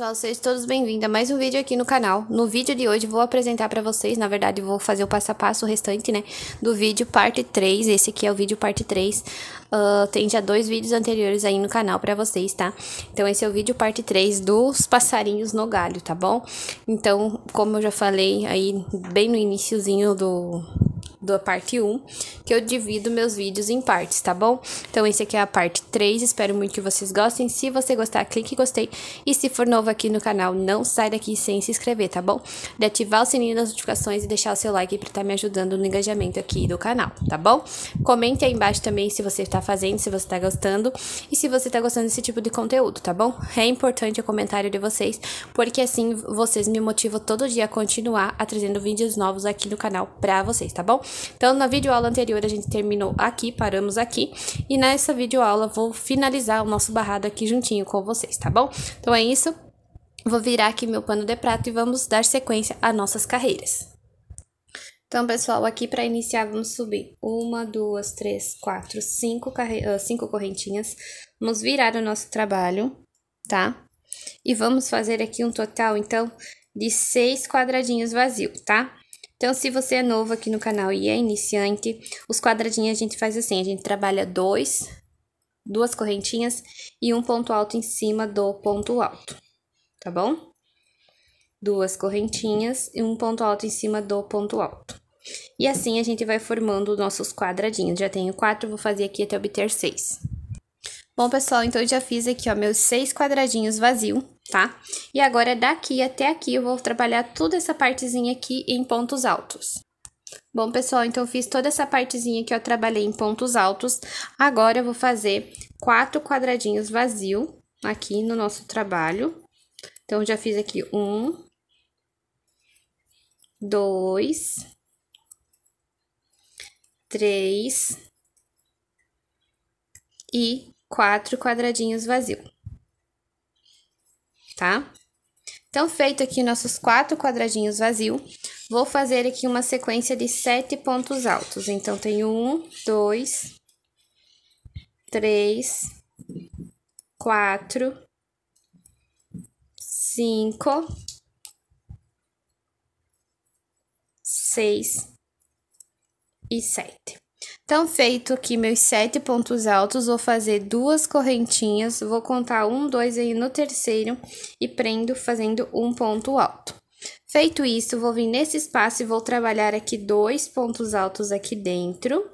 pessoal, sejam todos bem-vindos a mais um vídeo aqui no canal. No vídeo de hoje vou apresentar para vocês, na verdade vou fazer o passo a passo restante, né, do vídeo parte 3, esse aqui é o vídeo parte 3. Uh, tem já dois vídeos anteriores aí no canal para vocês, tá? Então esse é o vídeo parte 3 dos passarinhos no galho, tá bom? Então, como eu já falei aí bem no iniciozinho do, da parte 1, que eu divido meus vídeos em partes, tá bom? Então, esse aqui é a parte 3, espero muito que vocês gostem. Se você gostar, clique em gostei. E se for novo aqui no canal, não sai daqui sem se inscrever, tá bom? De ativar o sininho das notificações e deixar o seu like pra estar tá me ajudando no engajamento aqui do canal, tá bom? Comente aí embaixo também se você tá fazendo, se você tá gostando e se você tá gostando desse tipo de conteúdo, tá bom? É importante o comentário de vocês, porque assim vocês me motivam todo dia a continuar a trazendo vídeos novos aqui no canal pra vocês, tá bom? Então, na videoaula anterior, a gente terminou aqui, paramos aqui. E nessa videoaula, vou finalizar o nosso barrado aqui juntinho com vocês, tá bom? Então, é isso. Vou virar aqui meu pano de prato e vamos dar sequência às nossas carreiras. Então, pessoal, aqui para iniciar, vamos subir uma, duas, três, quatro, cinco, carre... Uh, cinco correntinhas. Vamos virar o nosso trabalho, tá? E vamos fazer aqui um total, então, de seis quadradinhos vazios, tá? Então, se você é novo aqui no canal e é iniciante, os quadradinhos a gente faz assim, a gente trabalha dois, duas correntinhas e um ponto alto em cima do ponto alto, tá bom? Duas correntinhas e um ponto alto em cima do ponto alto. E assim a gente vai formando nossos quadradinhos. Já tenho quatro, vou fazer aqui até obter seis. Bom, pessoal, então eu já fiz aqui, ó, meus seis quadradinhos vazio, tá? E agora, daqui até aqui, eu vou trabalhar toda essa partezinha aqui em pontos altos. Bom, pessoal, então fiz toda essa partezinha que eu trabalhei em pontos altos. Agora, eu vou fazer quatro quadradinhos vazio aqui no nosso trabalho. Então, já fiz aqui um, dois, três e quatro quadradinhos vazio. Tá? Então, feito aqui nossos quatro quadradinhos vazio, vou fazer aqui uma sequência de sete pontos altos. Então, tenho um, dois, três, quatro, cinco, seis e sete. Então, feito aqui meus sete pontos altos, vou fazer duas correntinhas, vou contar um, dois aí no terceiro e prendo fazendo um ponto alto. Feito isso, vou vir nesse espaço e vou trabalhar aqui dois pontos altos aqui dentro.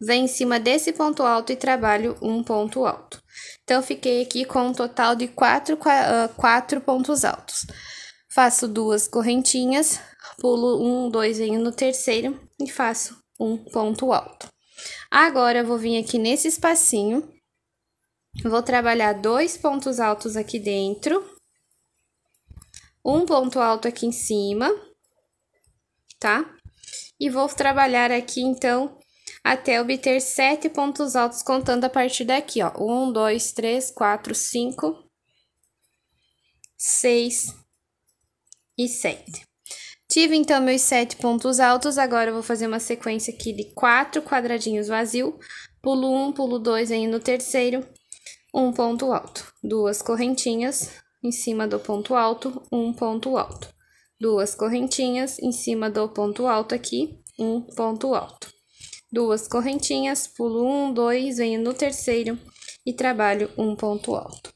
Vem em cima desse ponto alto e trabalho um ponto alto. Então, fiquei aqui com um total de quatro, uh, quatro pontos altos. Faço duas correntinhas, pulo um, dois, venho no terceiro e faço um ponto alto. Agora, eu vou vir aqui nesse espacinho, vou trabalhar dois pontos altos aqui dentro, um ponto alto aqui em cima, tá? E vou trabalhar aqui, então, até obter sete pontos altos, contando a partir daqui, ó. Um, dois, três, quatro, cinco, seis e sete. Tive, então, meus sete pontos altos, agora eu vou fazer uma sequência aqui de quatro quadradinhos vazio, pulo um, pulo dois, venho no terceiro, um ponto alto, duas correntinhas em cima do ponto alto, um ponto alto, duas correntinhas em cima do ponto alto aqui, um ponto alto, duas correntinhas, pulo um, dois, venho no terceiro e trabalho um ponto alto.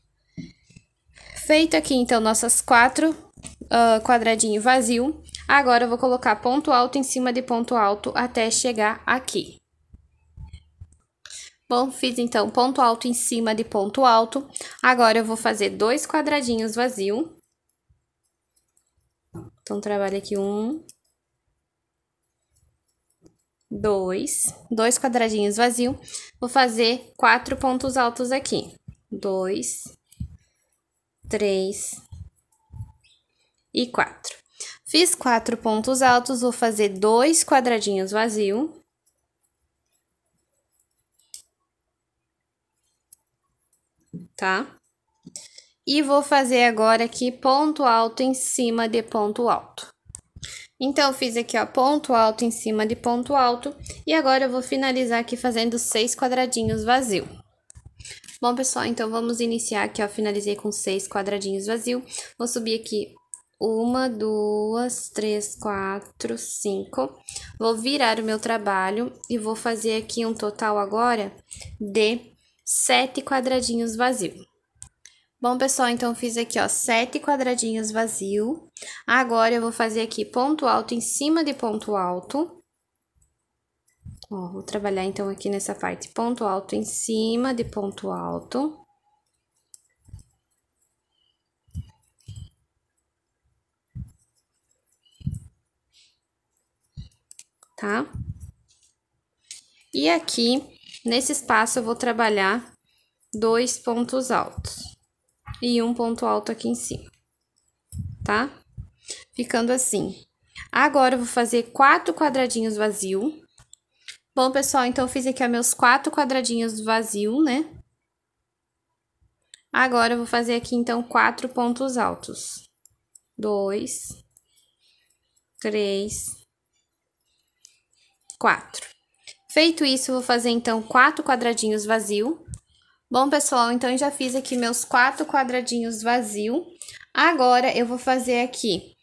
Feito aqui, então, nossas quatro uh, quadradinho vazio, Agora, eu vou colocar ponto alto em cima de ponto alto até chegar aqui. Bom, fiz então ponto alto em cima de ponto alto. Agora, eu vou fazer dois quadradinhos vazio. Então, trabalho aqui um, dois, dois quadradinhos vazio. Vou fazer quatro pontos altos aqui. Dois, três e quatro. Fiz quatro pontos altos, vou fazer dois quadradinhos vazio. Tá? E vou fazer agora aqui ponto alto em cima de ponto alto. Então, fiz aqui, ó, ponto alto em cima de ponto alto. E agora, eu vou finalizar aqui fazendo seis quadradinhos vazio. Bom, pessoal, então vamos iniciar aqui, ó, finalizei com seis quadradinhos vazio. Vou subir aqui uma, duas, três, quatro, cinco. Vou virar o meu trabalho e vou fazer aqui um total agora de sete quadradinhos vazio. Bom, pessoal, então fiz aqui, ó, sete quadradinhos vazio. Agora, eu vou fazer aqui ponto alto em cima de ponto alto. Ó, vou trabalhar, então, aqui nessa parte, ponto alto em cima de ponto alto. Tá? E aqui, nesse espaço, eu vou trabalhar dois pontos altos e um ponto alto aqui em cima, tá? Ficando assim. Agora, eu vou fazer quatro quadradinhos vazio. Bom, pessoal, então, eu fiz aqui, ó, meus quatro quadradinhos vazio, né? Agora, eu vou fazer aqui, então, quatro pontos altos. Dois, três, quatro. Feito isso, vou fazer, então, quatro quadradinhos vazio. Bom, pessoal, então já fiz aqui meus quatro quadradinhos vazio. Agora, eu vou fazer aqui,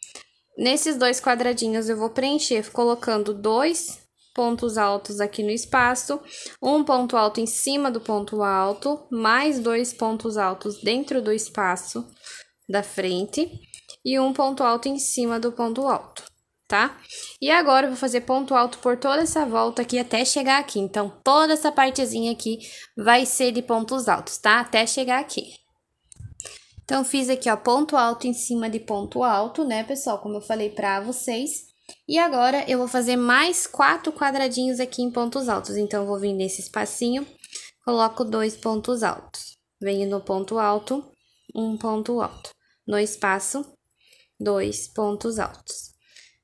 nesses dois quadradinhos, eu vou preencher colocando dois pontos altos aqui no espaço, um ponto alto em cima do ponto alto, mais dois pontos altos dentro do espaço da frente e um ponto alto em cima do ponto alto tá? E agora eu vou fazer ponto alto por toda essa volta aqui até chegar aqui. Então, toda essa partezinha aqui vai ser de pontos altos, tá? Até chegar aqui. Então, fiz aqui, ó, ponto alto em cima de ponto alto, né, pessoal? Como eu falei pra vocês. E agora, eu vou fazer mais quatro quadradinhos aqui em pontos altos. Então, eu vou vir nesse espacinho, coloco dois pontos altos. Venho no ponto alto, um ponto alto. No espaço, dois pontos altos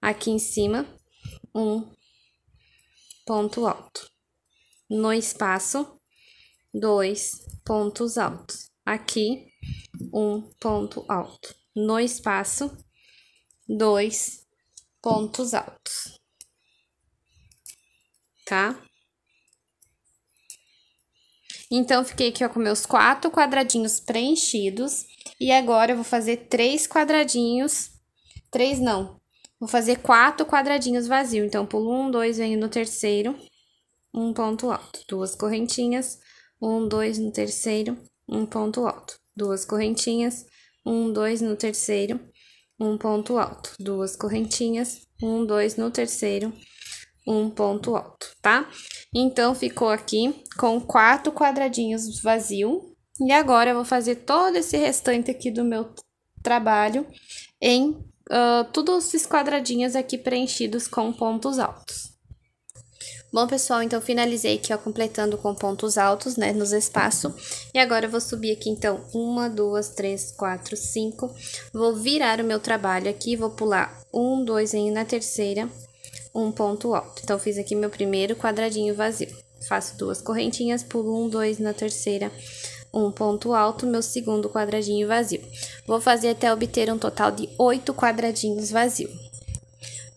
aqui em cima, um ponto alto. No espaço, dois pontos altos. Aqui, um ponto alto. No espaço, dois pontos altos. Tá? Então, fiquei aqui ó, com meus quatro quadradinhos preenchidos. E agora, eu vou fazer três quadradinhos. Três não, Vou fazer quatro quadradinhos vazios. Então, pulo um, dois, venho no terceiro, um ponto alto. Duas correntinhas, um, dois no terceiro, um ponto alto. Duas correntinhas, um, dois no terceiro, um ponto alto. Duas correntinhas, um, dois no terceiro, um ponto alto, tá? Então, ficou aqui com quatro quadradinhos vazio. E agora, eu vou fazer todo esse restante aqui do meu trabalho em uh, todos esses quadradinhos aqui preenchidos com pontos altos. Bom, pessoal, então finalizei aqui, ó, completando com pontos altos, né, nos espaços. E agora eu vou subir aqui, então, uma, duas, três, quatro, cinco. Vou virar o meu trabalho aqui, vou pular um, dois, venho na terceira, um ponto alto. Então, fiz aqui meu primeiro quadradinho vazio. Faço duas correntinhas, pulo um, dois na terceira, um ponto alto, meu segundo quadradinho vazio. Vou fazer até obter um total de oito quadradinhos vazio.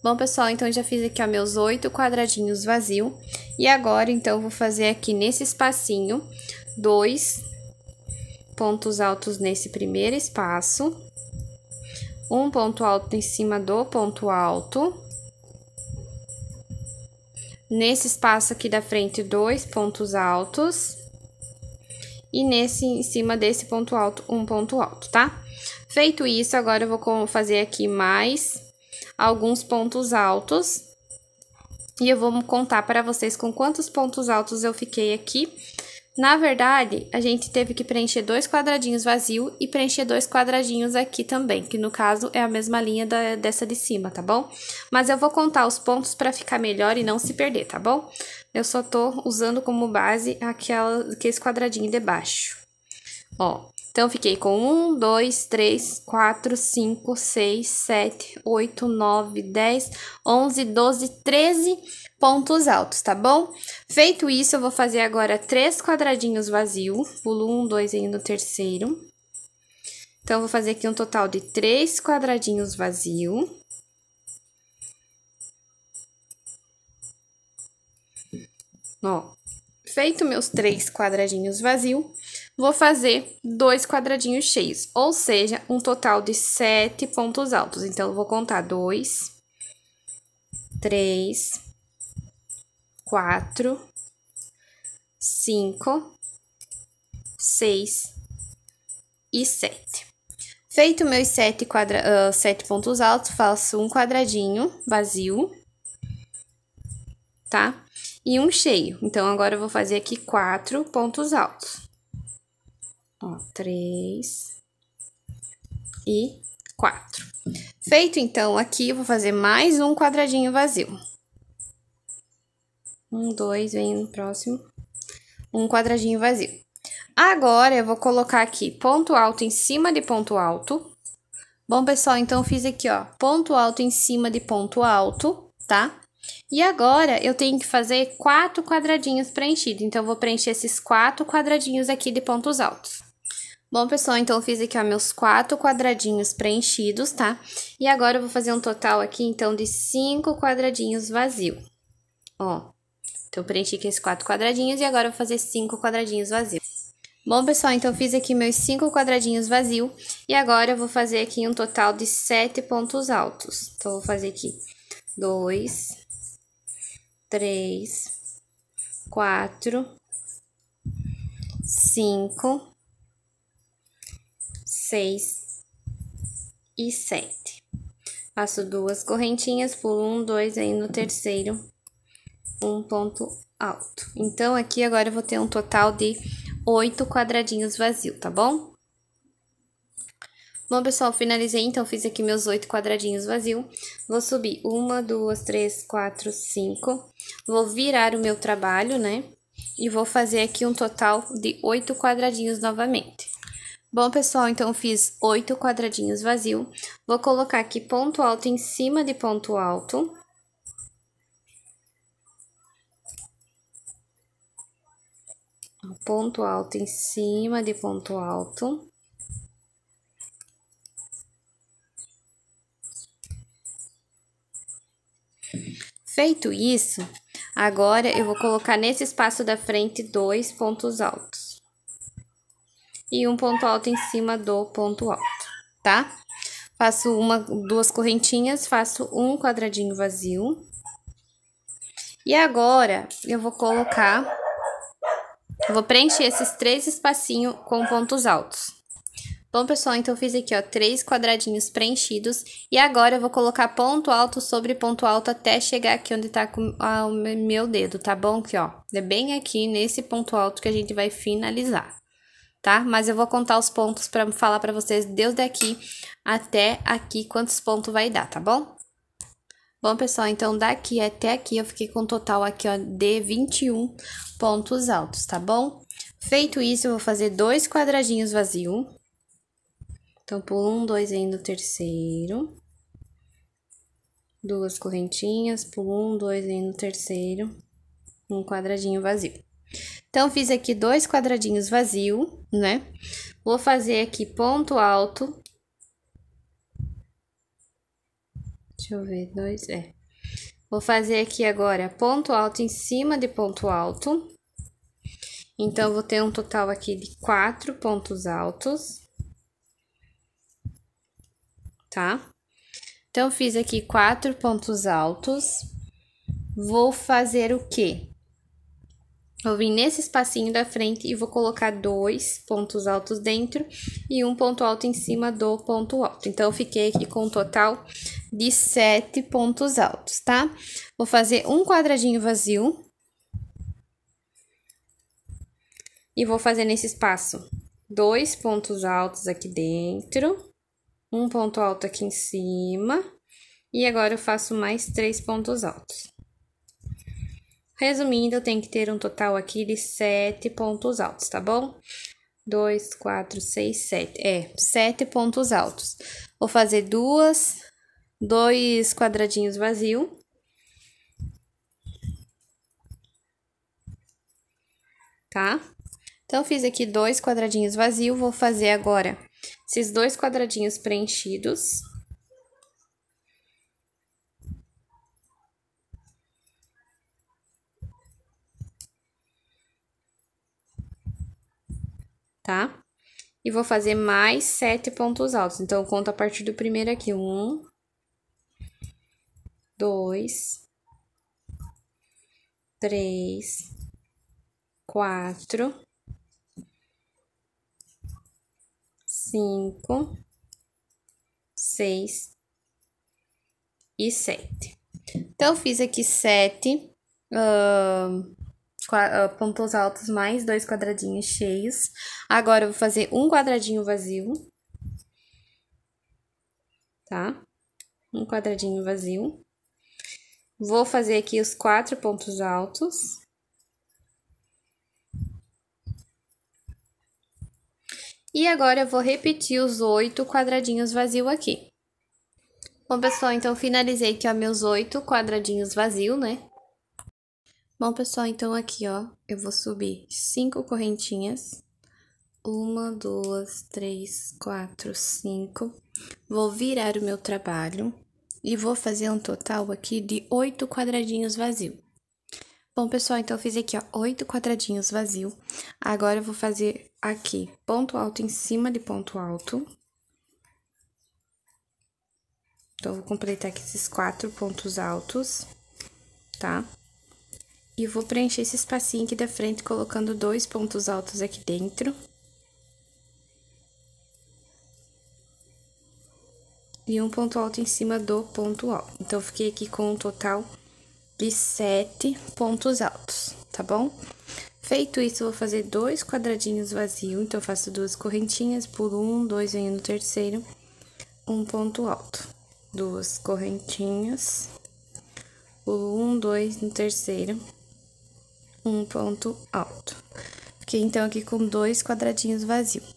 Bom, pessoal, então já fiz aqui, ó, meus oito quadradinhos vazio. E agora, então, vou fazer aqui nesse espacinho, dois pontos altos nesse primeiro espaço. Um ponto alto em cima do ponto alto. Nesse espaço aqui da frente, dois pontos altos e nesse, em cima desse ponto alto, um ponto alto, tá? Feito isso, agora eu vou fazer aqui mais alguns pontos altos. E eu vou contar para vocês com quantos pontos altos eu fiquei aqui na verdade, a gente teve que preencher dois quadradinhos vazios e preencher dois quadradinhos aqui também, que no caso é a mesma linha da, dessa de cima, tá bom? Mas eu vou contar os pontos para ficar melhor e não se perder, tá bom? Eu só tô usando como base aquela, aquele quadradinho de baixo. Ó, então, fiquei com 1, 2, 3, 4, 5, 6, 7, 8, 9, 10, 11, 12, 13 pontos altos, tá bom? Feito isso, eu vou fazer agora três quadradinhos vazios. Pulo um, dois e no terceiro. Então, vou fazer aqui um total de três quadradinhos vazios. Ó, feito meus três quadradinhos vazios, vou fazer dois quadradinhos cheios, ou seja, um total de sete pontos altos. Então, eu vou contar dois, três, quatro, cinco, seis e sete. Feito meus sete, quadra, uh, sete pontos altos, faço um quadradinho vazio, tá? E um cheio. Então, agora eu vou fazer aqui quatro pontos altos. Ó, três e quatro. Feito, então, aqui, eu vou fazer mais um quadradinho vazio. Um, dois, vem no próximo. Um quadradinho vazio. Agora, eu vou colocar aqui ponto alto em cima de ponto alto. Bom, pessoal, então, fiz aqui, ó, ponto alto em cima de ponto alto, tá? E agora, eu tenho que fazer quatro quadradinhos preenchidos. Então, eu vou preencher esses quatro quadradinhos aqui de pontos altos. Bom, pessoal, então eu fiz aqui, ó, meus quatro quadradinhos preenchidos, tá? E agora eu vou fazer um total aqui, então, de cinco quadradinhos vazio. Ó, então, eu preenchi aqui esses quatro quadradinhos e agora eu vou fazer cinco quadradinhos vazios. Bom, pessoal, então eu fiz aqui meus cinco quadradinhos vazios e agora eu vou fazer aqui um total de sete pontos altos. Então, eu vou fazer aqui dois, três, quatro, cinco, seis e sete. Faço duas correntinhas, pulo um, dois, aí no terceiro, um ponto alto. Então, aqui agora eu vou ter um total de oito quadradinhos vazio, tá bom? Bom, pessoal, finalizei, então, fiz aqui meus oito quadradinhos vazio. Vou subir uma, duas, três, quatro, cinco. Vou virar o meu trabalho, né? E vou fazer aqui um total de oito quadradinhos novamente. Bom, pessoal, então fiz oito quadradinhos vazio. Vou colocar aqui ponto alto em cima de ponto alto. Ponto alto em cima de ponto alto. Feito isso, agora eu vou colocar nesse espaço da frente dois pontos altos e um ponto alto em cima do ponto alto, tá? Faço uma, duas correntinhas, faço um quadradinho vazio. E agora, eu vou colocar, vou preencher esses três espacinhos com pontos altos. Bom, pessoal, então eu fiz aqui, ó, três quadradinhos preenchidos. E agora eu vou colocar ponto alto sobre ponto alto até chegar aqui onde tá com, o meu dedo, tá bom? Aqui, ó, é bem aqui nesse ponto alto que a gente vai finalizar tá? Mas eu vou contar os pontos para falar para vocês desde aqui até aqui quantos pontos vai dar, tá bom? Bom, pessoal, então daqui até aqui eu fiquei com um total aqui, ó, de 21 pontos altos, tá bom? Feito isso, eu vou fazer dois quadradinhos vazios. Então, pulo um, dois aí no terceiro. Duas correntinhas, pulo um, dois aí no terceiro. Um quadradinho vazio. Então, fiz aqui dois quadradinhos vazio, né? Vou fazer aqui ponto alto. Deixa eu ver, dois, é. Vou fazer aqui agora ponto alto em cima de ponto alto. Então, vou ter um total aqui de quatro pontos altos. Tá? Então, fiz aqui quatro pontos altos. Vou fazer o quê? Vou vir nesse espacinho da frente e vou colocar dois pontos altos dentro e um ponto alto em cima do ponto alto. Então, eu fiquei aqui com um total de sete pontos altos, tá? Vou fazer um quadradinho vazio. E vou fazer nesse espaço dois pontos altos aqui dentro, um ponto alto aqui em cima, e agora eu faço mais três pontos altos. Resumindo, eu tenho que ter um total aqui de sete pontos altos, tá bom? Dois, quatro, seis, sete. É, sete pontos altos. Vou fazer duas, dois quadradinhos vazio. Tá? Então, fiz aqui dois quadradinhos vazio. Vou fazer agora esses dois quadradinhos preenchidos. tá? E vou fazer mais sete pontos altos. Então, eu conto a partir do primeiro aqui. Um, dois, três, quatro, cinco, seis e sete. Então, eu fiz aqui sete uh, pontos altos mais dois quadradinhos cheios. Agora, eu vou fazer um quadradinho vazio. Tá? Um quadradinho vazio. Vou fazer aqui os quatro pontos altos. E agora, eu vou repetir os oito quadradinhos vazios aqui. Bom, pessoal, então finalizei aqui, ó, meus oito quadradinhos vazios, né? Bom, pessoal, então aqui, ó, eu vou subir cinco correntinhas. Uma, duas, três, quatro, cinco. Vou virar o meu trabalho e vou fazer um total aqui de oito quadradinhos vazio. Bom, pessoal, então eu fiz aqui, ó, oito quadradinhos vazio. Agora eu vou fazer aqui ponto alto em cima de ponto alto. Então, eu vou completar aqui esses quatro pontos altos, tá? E vou preencher esse espacinho aqui da frente, colocando dois pontos altos aqui dentro. E um ponto alto em cima do ponto alto. Então, eu fiquei aqui com um total de sete pontos altos, tá bom? Feito isso, vou fazer dois quadradinhos vazios. Então, faço duas correntinhas, pulo um, dois, venho no terceiro, um ponto alto. Duas correntinhas, pulo um, dois no terceiro, um ponto alto. Fiquei, então, aqui com dois quadradinhos vazios.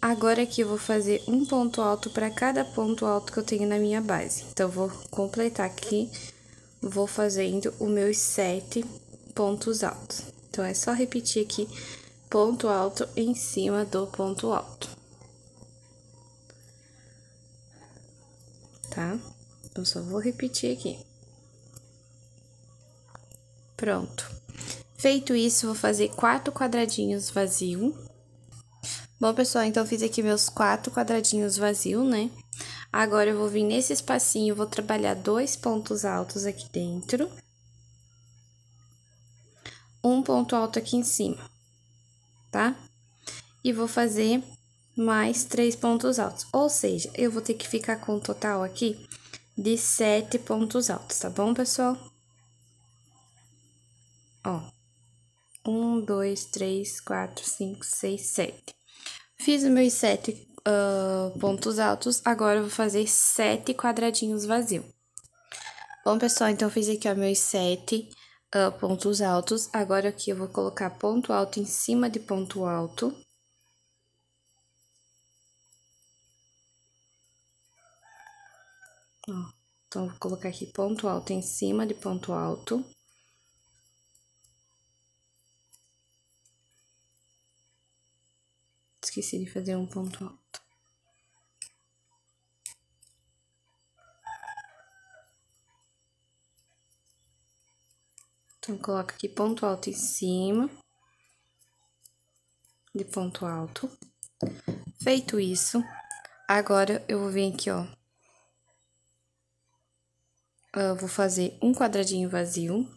Agora, aqui, eu vou fazer um ponto alto para cada ponto alto que eu tenho na minha base. Então, vou completar aqui, vou fazendo os meus sete pontos altos. Então, é só repetir aqui, ponto alto em cima do ponto alto. Tá? Eu só vou repetir aqui. Pronto. Feito isso, vou fazer quatro quadradinhos vazio. Bom, pessoal, então, fiz aqui meus quatro quadradinhos vazio, né? Agora, eu vou vir nesse espacinho, vou trabalhar dois pontos altos aqui dentro. Um ponto alto aqui em cima, tá? E vou fazer mais três pontos altos. Ou seja, eu vou ter que ficar com um total aqui de sete pontos altos, tá bom, pessoal? Ó. Um, dois, três, quatro, cinco, seis, sete. Fiz os meus sete uh, pontos altos, agora eu vou fazer sete quadradinhos vazios. Bom, pessoal, então fiz aqui, ó, meus sete uh, pontos altos. Agora aqui eu vou colocar ponto alto em cima de ponto alto. Ó, então, vou colocar aqui ponto alto em cima de ponto alto. esqueci de fazer um ponto alto. Então, coloca aqui ponto alto em cima de ponto alto. Feito isso, agora eu vou vir aqui, ó. Eu vou fazer um quadradinho vazio.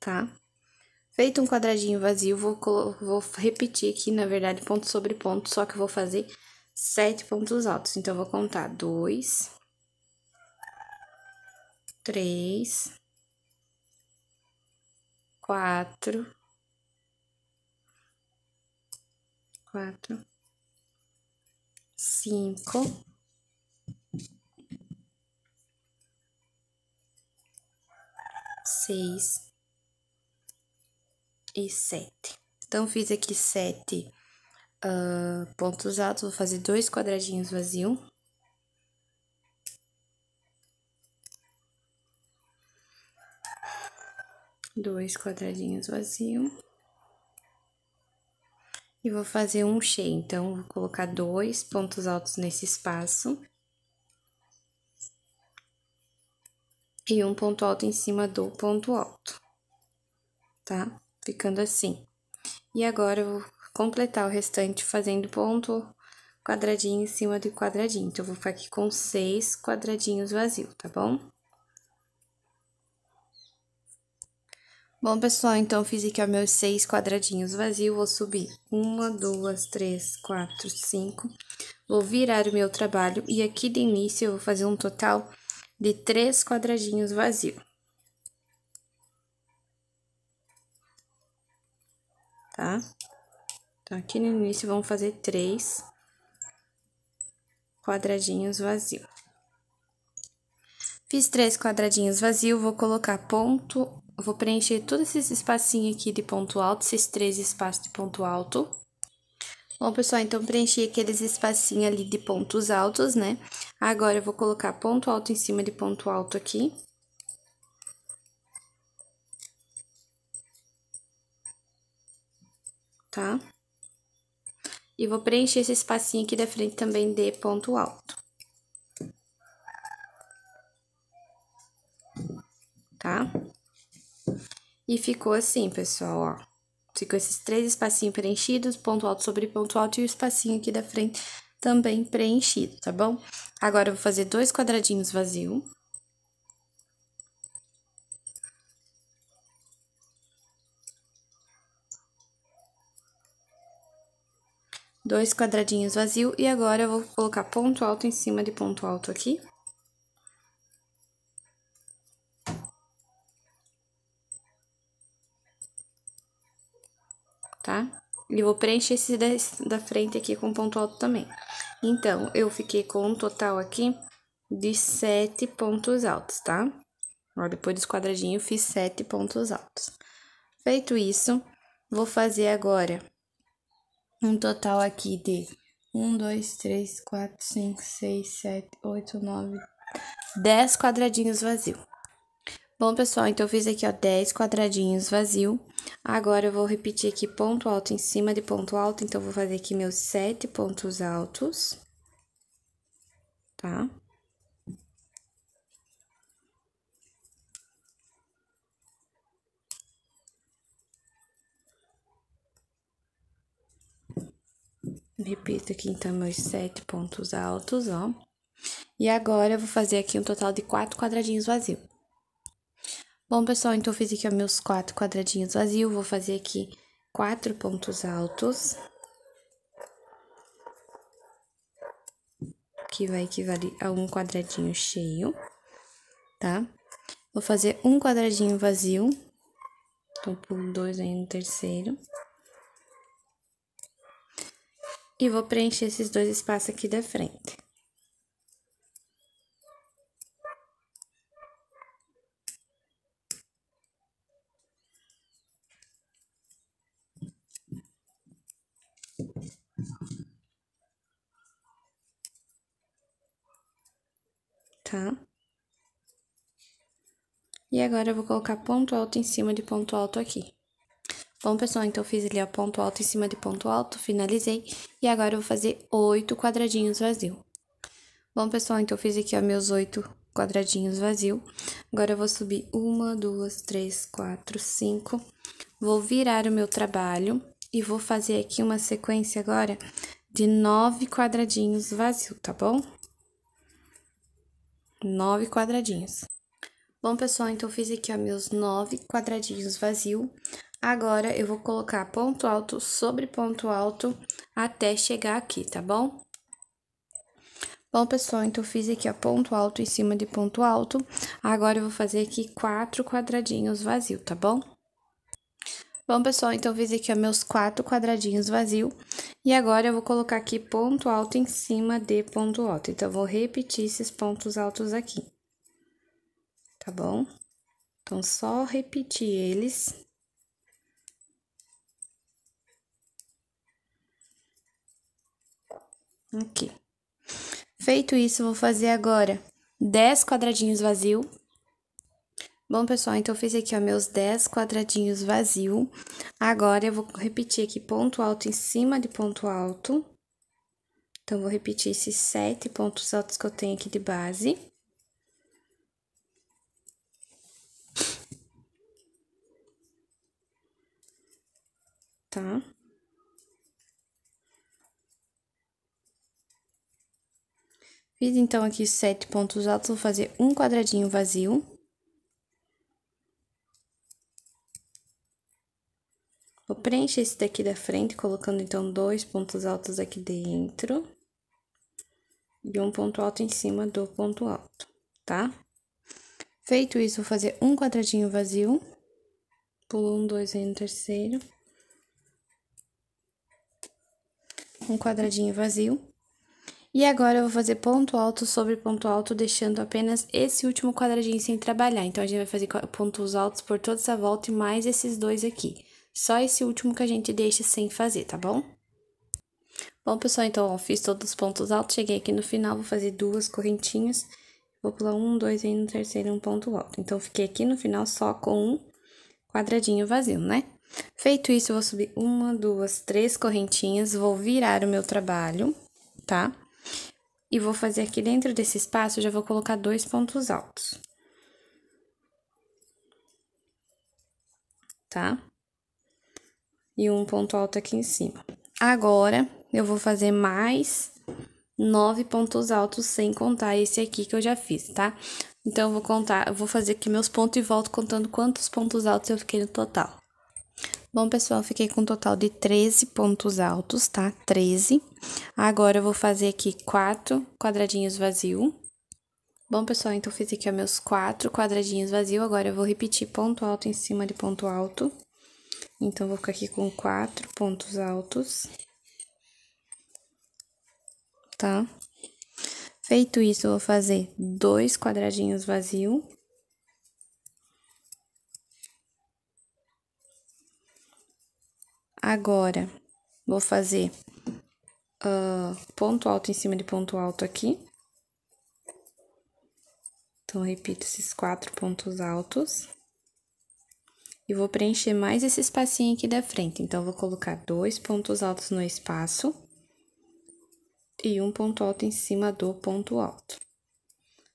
Tá? Feito um quadradinho vazio, vou, vou repetir aqui, na verdade, ponto sobre ponto, só que eu vou fazer sete pontos altos. Então, eu vou contar dois, três, quatro, quatro, cinco, seis, e sete. Então, fiz aqui sete uh, pontos altos, vou fazer dois quadradinhos vazios. Dois quadradinhos vazios. E vou fazer um cheio, então, vou colocar dois pontos altos nesse espaço. E um ponto alto em cima do ponto alto, tá? ficando assim. E agora, eu vou completar o restante fazendo ponto, quadradinho em cima de quadradinho. Então, eu vou ficar aqui com seis quadradinhos vazios, tá bom? Bom, pessoal, então, fiz aqui, ó, meus seis quadradinhos vazios. Vou subir uma, duas, três, quatro, cinco. Vou virar o meu trabalho e aqui de início eu vou fazer um total de três quadradinhos vazios. Tá? Então, aqui no início vamos fazer três quadradinhos vazios. Fiz três quadradinhos vazios, vou colocar ponto vou preencher todos esses espacinhos aqui de ponto alto, esses três espaços de ponto alto. Bom, pessoal, então preenchi aqueles espacinhos ali de pontos altos, né? Agora, eu vou colocar ponto alto em cima de ponto alto aqui. Tá? E vou preencher esse espacinho aqui da frente também de ponto alto. Tá? E ficou assim, pessoal, ó. Ficou esses três espacinhos preenchidos, ponto alto sobre ponto alto e o espacinho aqui da frente também preenchido, tá bom? Agora, eu vou fazer dois quadradinhos vazios. Dois quadradinhos vazios, e agora eu vou colocar ponto alto em cima de ponto alto aqui. Tá? E vou preencher esse da frente aqui com ponto alto também. Então, eu fiquei com um total aqui de sete pontos altos, tá? Ó, depois dos quadradinhos, fiz sete pontos altos. Feito isso, vou fazer agora um total aqui de um, dois, três, quatro, cinco, seis, sete, oito, nove, dez quadradinhos vazios. Bom, pessoal, então eu fiz aqui, ó, 10 quadradinhos vazio. Agora, eu vou repetir aqui ponto alto em cima de ponto alto, então, vou fazer aqui meus sete pontos altos. Tá? Repito aqui, então, meus sete pontos altos, ó. E agora, eu vou fazer aqui um total de quatro quadradinhos vazios. Bom, pessoal, então eu fiz aqui ó, meus quatro quadradinhos vazios. Vou fazer aqui quatro pontos altos. Que vai equivaler a um quadradinho cheio, tá? Vou fazer um quadradinho vazio. Então, pulo dois aí no terceiro. E vou preencher esses dois espaços aqui da frente. Tá? E agora, eu vou colocar ponto alto em cima de ponto alto aqui. Bom, pessoal, então, fiz ali, ó, ponto alto em cima de ponto alto, finalizei. E agora, eu vou fazer oito quadradinhos vazios. Bom, pessoal, então, fiz aqui, ó, meus oito quadradinhos vazios. Agora, eu vou subir uma, duas, três, quatro, cinco. Vou virar o meu trabalho e vou fazer aqui uma sequência agora de nove quadradinhos vazios, tá bom? Nove quadradinhos. Bom, pessoal, então fiz aqui, ó, meus nove quadradinhos vazio. Agora, eu vou colocar ponto alto sobre ponto alto até chegar aqui, tá bom? Bom, pessoal, então fiz aqui, ó, ponto alto em cima de ponto alto. Agora, eu vou fazer aqui quatro quadradinhos vazio, tá bom? Bom, pessoal, então fiz aqui, ó, meus quatro quadradinhos vazio. E agora, eu vou colocar aqui ponto alto em cima de ponto alto. Então, eu vou repetir esses pontos altos aqui. Tá bom? Então, só repetir eles. Aqui. Feito isso, vou fazer agora 10 quadradinhos vazio Bom, pessoal, então eu fiz aqui, ó, meus 10 quadradinhos vazio. Agora, eu vou repetir aqui ponto alto em cima de ponto alto. Então, vou repetir esses sete pontos altos que eu tenho aqui de base. tá? Fiz, então, aqui sete pontos altos, vou fazer um quadradinho vazio. Vou preencher esse daqui da frente, colocando, então, dois pontos altos aqui dentro. E um ponto alto em cima do ponto alto, tá? Feito isso, vou fazer um quadradinho vazio. Pulo um, dois, aí no terceiro. Um quadradinho vazio. E agora, eu vou fazer ponto alto sobre ponto alto, deixando apenas esse último quadradinho sem trabalhar. Então, a gente vai fazer pontos altos por toda essa volta e mais esses dois aqui. Só esse último que a gente deixa sem fazer, tá bom? Bom, pessoal, então, ó, fiz todos os pontos altos, cheguei aqui no final, vou fazer duas correntinhas. Vou pular um, dois, aí no terceiro um ponto alto. Então, fiquei aqui no final só com um quadradinho vazio, né? Feito isso, eu vou subir uma, duas, três correntinhas, vou virar o meu trabalho, tá? E vou fazer aqui dentro desse espaço, já vou colocar dois pontos altos. Tá? E um ponto alto aqui em cima. Agora, eu vou fazer mais nove pontos altos, sem contar esse aqui que eu já fiz, tá? Então, eu vou contar, eu vou fazer aqui meus pontos e volto contando quantos pontos altos eu fiquei no total. Bom, pessoal, fiquei com um total de 13 pontos altos, tá? 13. Agora, eu vou fazer aqui quatro quadradinhos vazio. Bom, pessoal, então, fiz aqui ó, meus quatro quadradinhos vazio. Agora, eu vou repetir ponto alto em cima de ponto alto. Então, vou ficar aqui com quatro pontos altos. Tá? Feito isso, eu vou fazer dois quadradinhos vazio. Agora, vou fazer uh, ponto alto em cima de ponto alto aqui. Então, repito esses quatro pontos altos. E vou preencher mais esse espacinho aqui da frente. Então, vou colocar dois pontos altos no espaço. E um ponto alto em cima do ponto alto.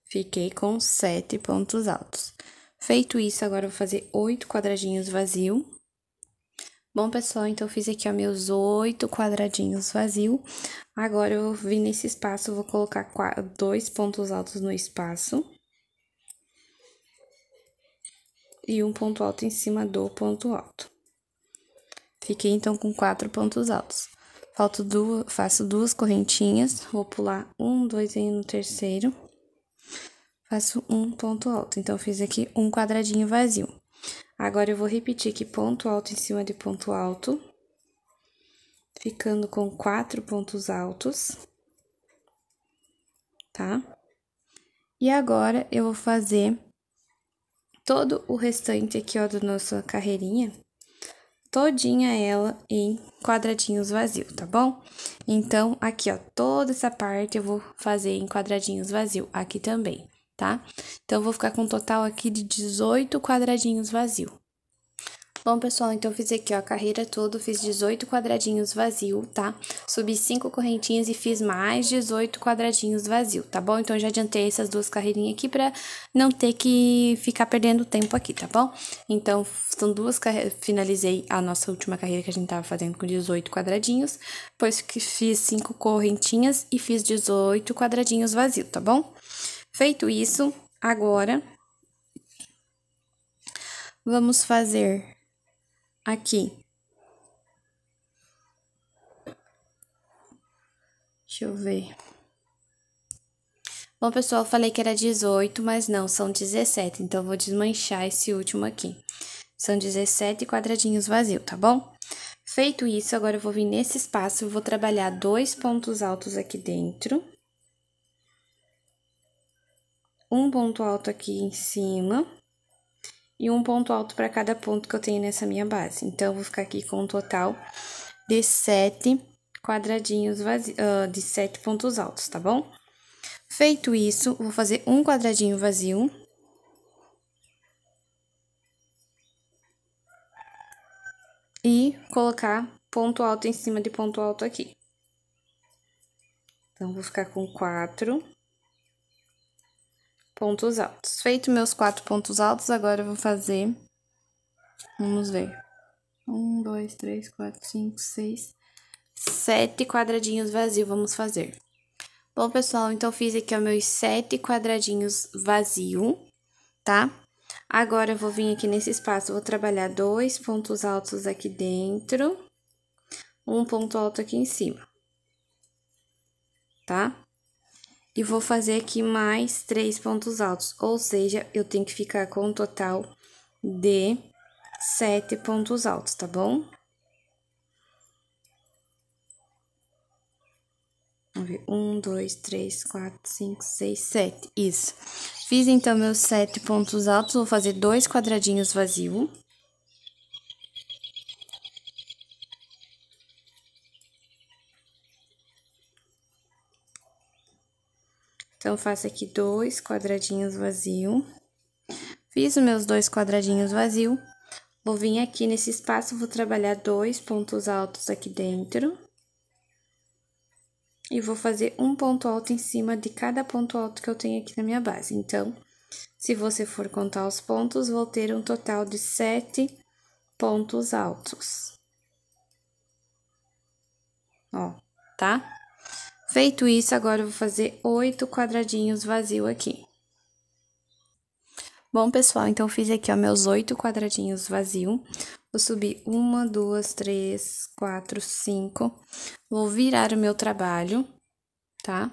Fiquei com sete pontos altos. Feito isso, agora vou fazer oito quadradinhos vazio. Bom, pessoal, então, fiz aqui, ó, meus oito quadradinhos vazio. Agora, eu vim nesse espaço, vou colocar dois pontos altos no espaço. E um ponto alto em cima do ponto alto. Fiquei, então, com quatro pontos altos. Falto duas, faço duas correntinhas, vou pular um, dois aí no terceiro. Faço um ponto alto. Então, fiz aqui um quadradinho vazio. Agora, eu vou repetir aqui ponto alto em cima de ponto alto, ficando com quatro pontos altos, tá? E agora, eu vou fazer todo o restante aqui, ó, da nossa carreirinha, todinha ela em quadradinhos vazios, tá bom? Então, aqui, ó, toda essa parte eu vou fazer em quadradinhos vazios, aqui também tá? Então, eu vou ficar com um total aqui de 18 quadradinhos vazio. Bom, pessoal, então eu fiz aqui, ó, a carreira toda, fiz 18 quadradinhos vazio, tá? Subi 5 correntinhas e fiz mais 18 quadradinhos vazio, tá bom? Então, já adiantei essas duas carreirinhas aqui pra não ter que ficar perdendo tempo aqui, tá bom? Então, são duas carreiras, finalizei a nossa última carreira que a gente tava fazendo com 18 quadradinhos, depois que fiz 5 correntinhas e fiz 18 quadradinhos vazio, tá bom? Feito isso, agora vamos fazer aqui. Deixa eu ver. Bom, pessoal, falei que era 18, mas não, são 17. Então, vou desmanchar esse último aqui. São 17 quadradinhos vazios, tá bom? Feito isso, agora eu vou vir nesse espaço, vou trabalhar dois pontos altos aqui dentro um ponto alto aqui em cima e um ponto alto para cada ponto que eu tenho nessa minha base. Então, eu vou ficar aqui com um total de sete quadradinhos vazios, uh, de sete pontos altos, tá bom? Feito isso, vou fazer um quadradinho vazio. E colocar ponto alto em cima de ponto alto aqui. Então, vou ficar com quatro pontos altos. Feito meus quatro pontos altos, agora eu vou fazer, vamos ver, Um, dois, três, quatro, cinco, seis, sete quadradinhos vazios vamos fazer. Bom, pessoal, então fiz aqui, ó, meus sete quadradinhos vazio, tá? Agora, eu vou vir aqui nesse espaço, vou trabalhar dois pontos altos aqui dentro, um ponto alto aqui em cima, tá? E vou fazer aqui mais três pontos altos, ou seja, eu tenho que ficar com um total de sete pontos altos, tá bom? Vamos ver, um, dois, três, quatro, cinco, seis, sete, isso. Fiz, então, meus sete pontos altos, vou fazer dois quadradinhos vazio. Então, faço aqui dois quadradinhos vazio. Fiz os meus dois quadradinhos vazio. Vou vir aqui nesse espaço, vou trabalhar dois pontos altos aqui dentro. E vou fazer um ponto alto em cima de cada ponto alto que eu tenho aqui na minha base. Então, se você for contar os pontos, vou ter um total de sete pontos altos. Ó, tá? Feito isso, agora eu vou fazer oito quadradinhos vazio aqui. Bom, pessoal, então fiz aqui, ó, meus oito quadradinhos vazio. Vou subir uma, duas, três, quatro, cinco. Vou virar o meu trabalho, tá?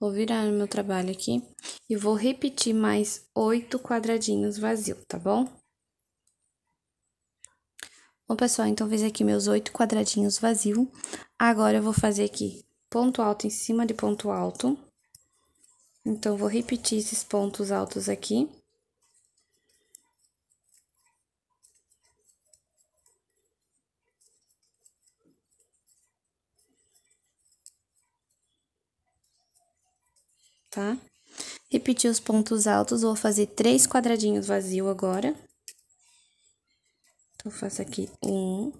Vou virar o meu trabalho aqui e vou repetir mais oito quadradinhos vazio, tá bom? Bom, pessoal, então fiz aqui meus oito quadradinhos vazio. Agora, eu vou fazer aqui ponto alto em cima de ponto alto. Então, vou repetir esses pontos altos aqui. Tá? Repetir os pontos altos, vou fazer três quadradinhos vazio agora. Então, faço aqui um,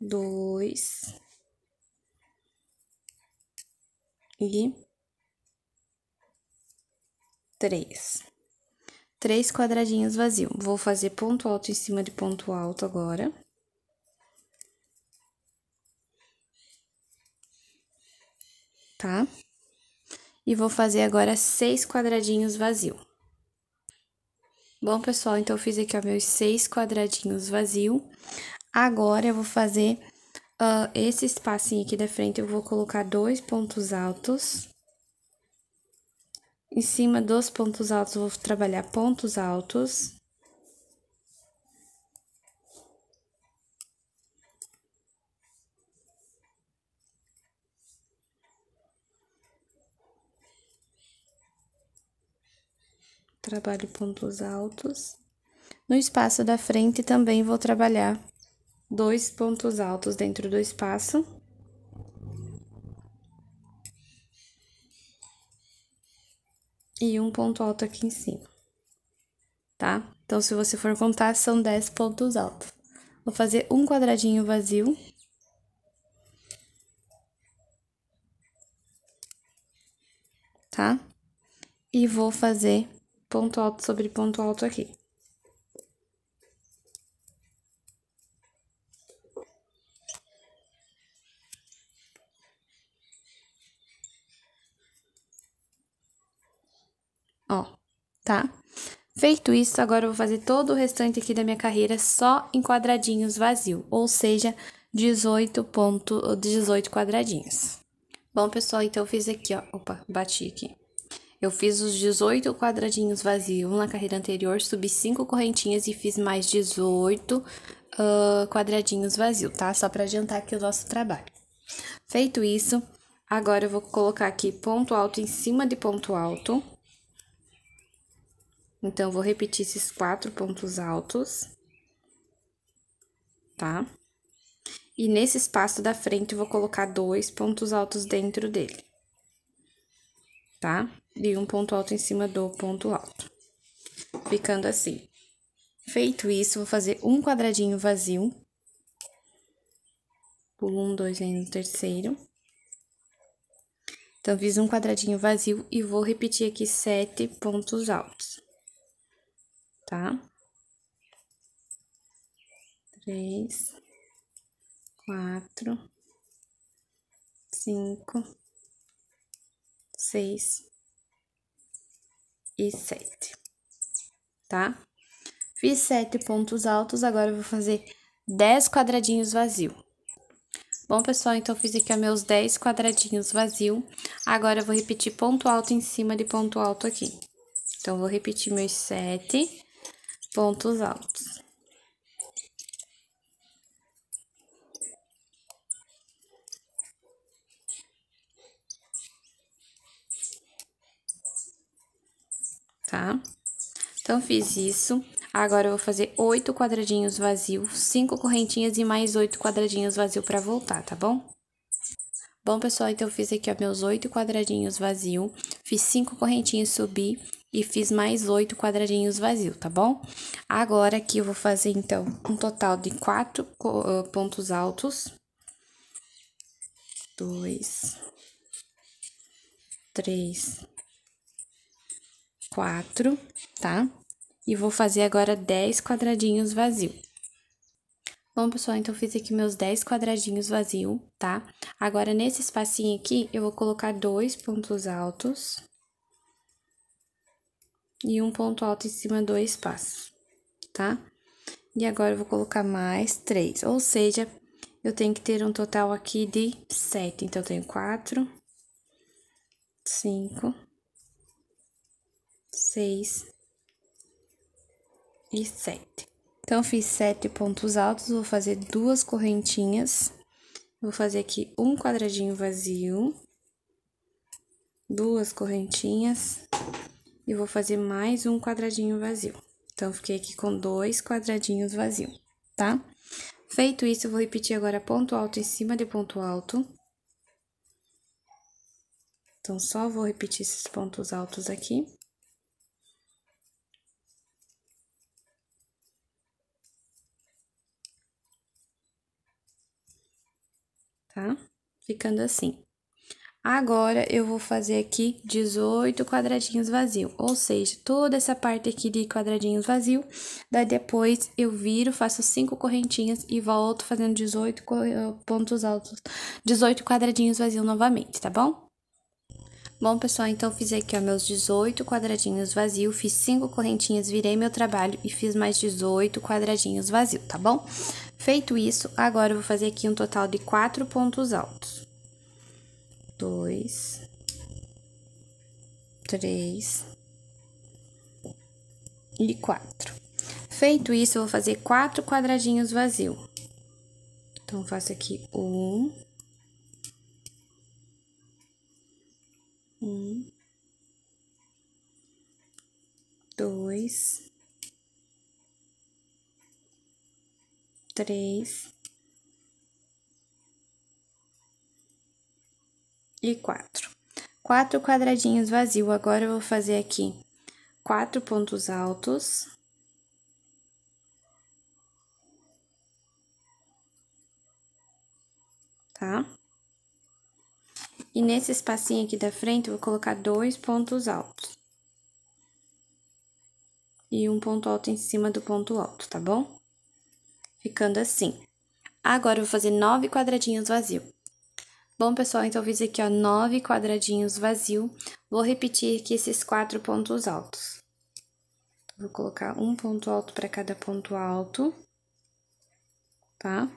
dois e três. Três quadradinhos vazios. Vou fazer ponto alto em cima de ponto alto agora. Tá? E vou fazer agora seis quadradinhos vazios. Bom, pessoal, então eu fiz aqui, ó, meus seis quadradinhos vazios. Agora, eu vou fazer uh, esse espacinho aqui da frente, eu vou colocar dois pontos altos. Em cima dos pontos altos, eu vou trabalhar pontos altos. Trabalho pontos altos. No espaço da frente, também vou trabalhar dois pontos altos dentro do espaço. E um ponto alto aqui em cima, tá? Então, se você for contar, são 10 pontos altos. Vou fazer um quadradinho vazio. Tá? E vou fazer ponto alto sobre ponto alto aqui. Ó, tá? Feito isso, agora eu vou fazer todo o restante aqui da minha carreira só em quadradinhos vazio, ou seja, 18 ponto, 18 quadradinhos. Bom, pessoal, então eu fiz aqui, ó, opa, bati aqui. Eu fiz os 18 quadradinhos vazios na carreira anterior, subi 5 correntinhas e fiz mais 18 uh, quadradinhos vazios, tá? Só para adiantar aqui o nosso trabalho. Feito isso, agora eu vou colocar aqui ponto alto em cima de ponto alto. Então, vou repetir esses quatro pontos altos, tá? E nesse espaço da frente, eu vou colocar dois pontos altos dentro dele, tá? E um ponto alto em cima do ponto alto, ficando assim. Feito isso, vou fazer um quadradinho vazio. Pulo um, dois, vem no terceiro. Então, fiz um quadradinho vazio e vou repetir aqui sete pontos altos tá? Três, quatro, cinco, seis e sete, tá? Fiz sete pontos altos, agora eu vou fazer dez quadradinhos vazio. Bom, pessoal, então fiz aqui meus dez quadradinhos vazio. Agora eu vou repetir ponto alto em cima de ponto alto aqui. Então, vou repetir meus sete pontos altos. Tá? Então, fiz isso. Agora, eu vou fazer oito quadradinhos vazios, cinco correntinhas e mais oito quadradinhos vazios pra voltar, tá bom? Bom, pessoal, então eu fiz aqui, ó, meus oito quadradinhos vazios, fiz cinco correntinhas, subi e fiz mais oito quadradinhos vazios, tá bom? Agora, aqui eu vou fazer, então, um total de quatro pontos altos. Dois. Três. Quatro, tá? E vou fazer agora 10 quadradinhos vazio. Bom, pessoal, então fiz aqui meus 10 quadradinhos vazio, tá? Agora, nesse espacinho aqui, eu vou colocar dois pontos altos. E um ponto alto em cima do espaço, tá? E agora, eu vou colocar mais três, ou seja, eu tenho que ter um total aqui de sete. Então, eu tenho quatro, cinco, seis, e sete. Então, fiz sete pontos altos, vou fazer duas correntinhas. Vou fazer aqui um quadradinho vazio. Duas correntinhas. E vou fazer mais um quadradinho vazio. Então, fiquei aqui com dois quadradinhos vazios, tá? Feito isso, eu vou repetir agora ponto alto em cima de ponto alto. Então, só vou repetir esses pontos altos aqui. tá? Ficando assim. Agora, eu vou fazer aqui 18 quadradinhos vazio, ou seja, toda essa parte aqui de quadradinhos vazio, daí depois eu viro, faço cinco correntinhas e volto fazendo 18 eh, pontos altos, 18 quadradinhos vazio novamente, tá bom? Bom, pessoal, então fiz aqui, ó, meus 18 quadradinhos vazio, fiz cinco correntinhas, virei meu trabalho e fiz mais 18 quadradinhos vazio, tá bom? Feito isso, agora eu vou fazer aqui um total de quatro pontos altos. Dois, três e quatro. Feito isso, eu vou fazer quatro quadradinhos vazio. Então, faço aqui um, um, dois, três e quatro. Quatro quadradinhos vazio. Agora, eu vou fazer aqui quatro pontos altos. Tá? E nesse espacinho aqui da frente, eu vou colocar dois pontos altos. E um ponto alto em cima do ponto alto, tá bom? ficando assim. Agora, eu vou fazer nove quadradinhos vazio. Bom, pessoal, então fiz aqui, ó, nove quadradinhos vazio. Vou repetir aqui esses quatro pontos altos. Vou colocar um ponto alto para cada ponto alto, tá?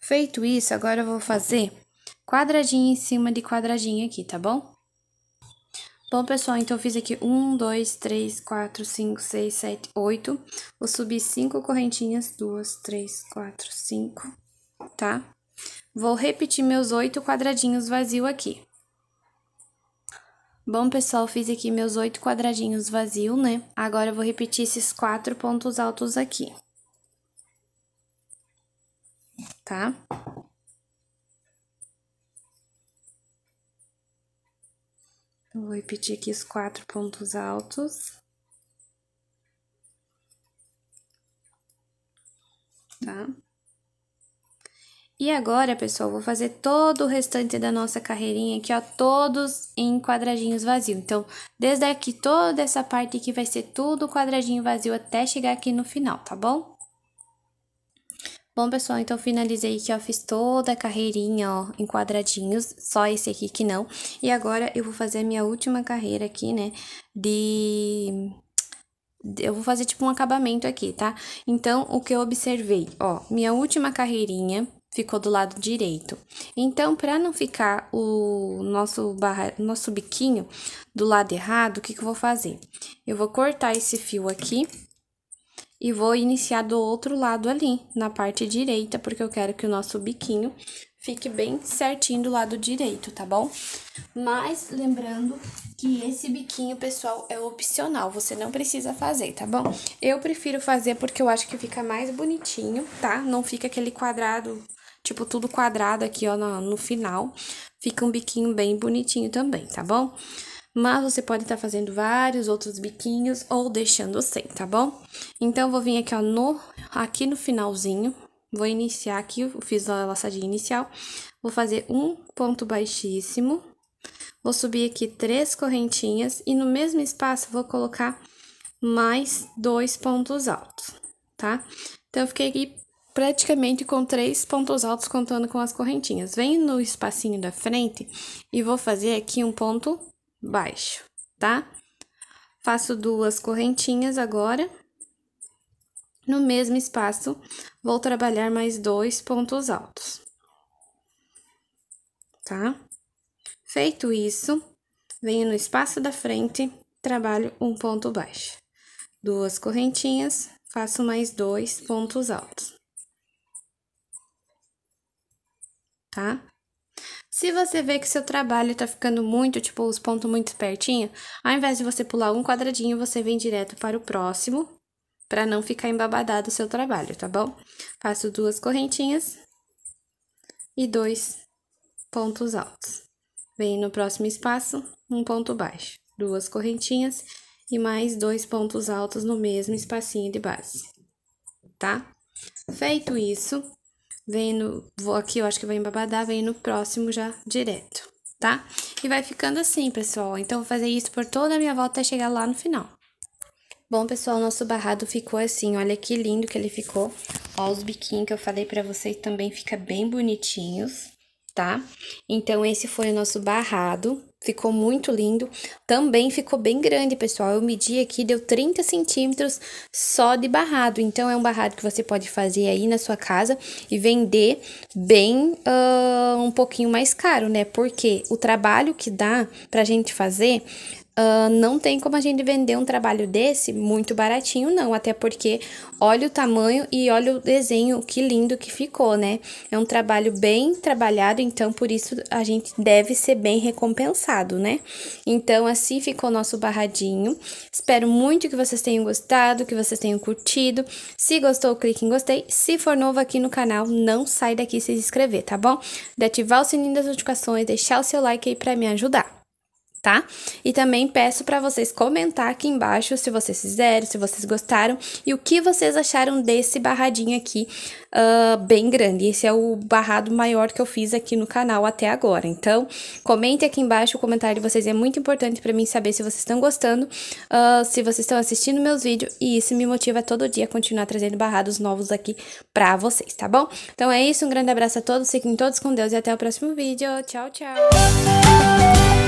Feito isso, agora eu vou fazer quadradinho em cima de quadradinho aqui, tá bom? Bom, pessoal, então eu fiz aqui um, dois, três, quatro, cinco, seis, sete, oito. Vou subir cinco correntinhas, duas, três, quatro, cinco, tá? Vou repetir meus oito quadradinhos vazio aqui. Bom, pessoal, fiz aqui meus oito quadradinhos vazio, né? Agora, eu vou repetir esses quatro pontos altos aqui. Tá? vou repetir aqui os quatro pontos altos. Tá? E agora, pessoal, vou fazer todo o restante da nossa carreirinha aqui, ó, todos em quadradinhos vazios. Então, desde aqui, toda essa parte aqui vai ser tudo quadradinho vazio até chegar aqui no final, tá bom? Bom, pessoal, então finalizei aqui, ó, fiz toda a carreirinha, ó, em quadradinhos, só esse aqui que não. E agora eu vou fazer a minha última carreira aqui, né, de eu vou fazer tipo um acabamento aqui, tá? Então, o que eu observei, ó, minha última carreirinha ficou do lado direito. Então, para não ficar o nosso barra, nosso biquinho do lado errado, o que que eu vou fazer? Eu vou cortar esse fio aqui e vou iniciar do outro lado ali, na parte direita, porque eu quero que o nosso biquinho fique bem certinho do lado direito, tá bom? Mas lembrando que esse biquinho, pessoal, é opcional, você não precisa fazer, tá bom? Eu prefiro fazer porque eu acho que fica mais bonitinho, tá? Não fica aquele quadrado tipo, tudo quadrado aqui, ó, no, no final. Fica um biquinho bem bonitinho também, tá bom? Mas você pode estar tá fazendo vários outros biquinhos ou deixando sem, tá bom? Então, vou vir aqui, ó, no, aqui no finalzinho. Vou iniciar aqui, eu fiz a laçadinha inicial. Vou fazer um ponto baixíssimo. Vou subir aqui três correntinhas e no mesmo espaço vou colocar mais dois pontos altos, tá? Então, eu fiquei aqui praticamente com três pontos altos contando com as correntinhas. Venho no espacinho da frente e vou fazer aqui um ponto baixo, tá? Faço duas correntinhas agora. No mesmo espaço, vou trabalhar mais dois pontos altos. Tá? Feito isso, venho no espaço da frente, trabalho um ponto baixo. Duas correntinhas, faço mais dois pontos altos. Tá? Se você vê que seu trabalho tá ficando muito, tipo, os pontos muito pertinho, ao invés de você pular um quadradinho, você vem direto para o próximo, para não ficar embabadado o seu trabalho, tá bom? Faço duas correntinhas e dois pontos altos. Vem no próximo espaço, um ponto baixo, duas correntinhas e mais dois pontos altos no mesmo espacinho de base, tá? Feito isso, vem no. Vou aqui, eu acho que vai embabadar, vem no próximo já direto, tá? E vai ficando assim, pessoal. Então, vou fazer isso por toda a minha volta até chegar lá no final. Bom, pessoal, nosso barrado ficou assim, olha que lindo que ele ficou. Ó, os biquinhos que eu falei pra vocês também fica bem bonitinhos, tá? Então, esse foi o nosso barrado. Ficou muito lindo. Também ficou bem grande, pessoal. Eu medi aqui, deu 30 centímetros só de barrado. Então, é um barrado que você pode fazer aí na sua casa e vender bem uh, um pouquinho mais caro, né? Porque o trabalho que dá pra gente fazer Uh, não tem como a gente vender um trabalho desse muito baratinho, não. Até porque olha o tamanho e olha o desenho, que lindo que ficou, né? É um trabalho bem trabalhado, então por isso a gente deve ser bem recompensado, né? Então, assim ficou nosso barradinho. Espero muito que vocês tenham gostado, que vocês tenham curtido. Se gostou, clique em gostei. Se for novo aqui no canal, não sai daqui se inscrever, tá bom? De ativar o sininho das notificações, deixar o seu like aí pra me ajudar tá? E também peço para vocês comentar aqui embaixo se vocês fizeram, se vocês gostaram e o que vocês acharam desse barradinho aqui uh, bem grande. Esse é o barrado maior que eu fiz aqui no canal até agora. Então, comente aqui embaixo, o comentário de vocês é muito importante para mim saber se vocês estão gostando, uh, se vocês estão assistindo meus vídeos e isso me motiva todo dia a continuar trazendo barrados novos aqui pra vocês, tá bom? Então é isso, um grande abraço a todos, fiquem todos com Deus e até o próximo vídeo. Tchau, tchau!